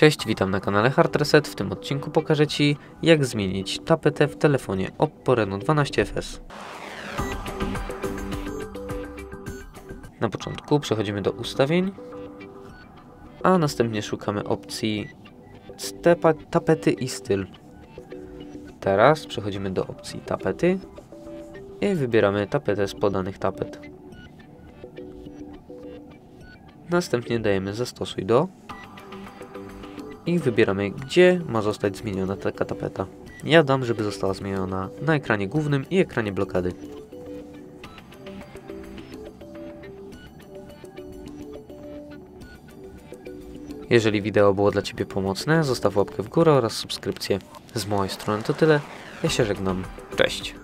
Cześć, witam na kanale Hard Reset. W tym odcinku pokażę Ci, jak zmienić tapetę w telefonie Oppo Reno 12FS. Na początku przechodzimy do ustawień, a następnie szukamy opcji tapety i styl. Teraz przechodzimy do opcji tapety i wybieramy tapetę z podanych tapet. Następnie dajemy zastosuj do i wybieramy, gdzie ma zostać zmieniona taka tapeta. Ja dam, żeby została zmieniona na ekranie głównym i ekranie blokady. Jeżeli wideo było dla Ciebie pomocne, zostaw łapkę w górę oraz subskrypcję. Z mojej strony to tyle. Ja się żegnam. Cześć.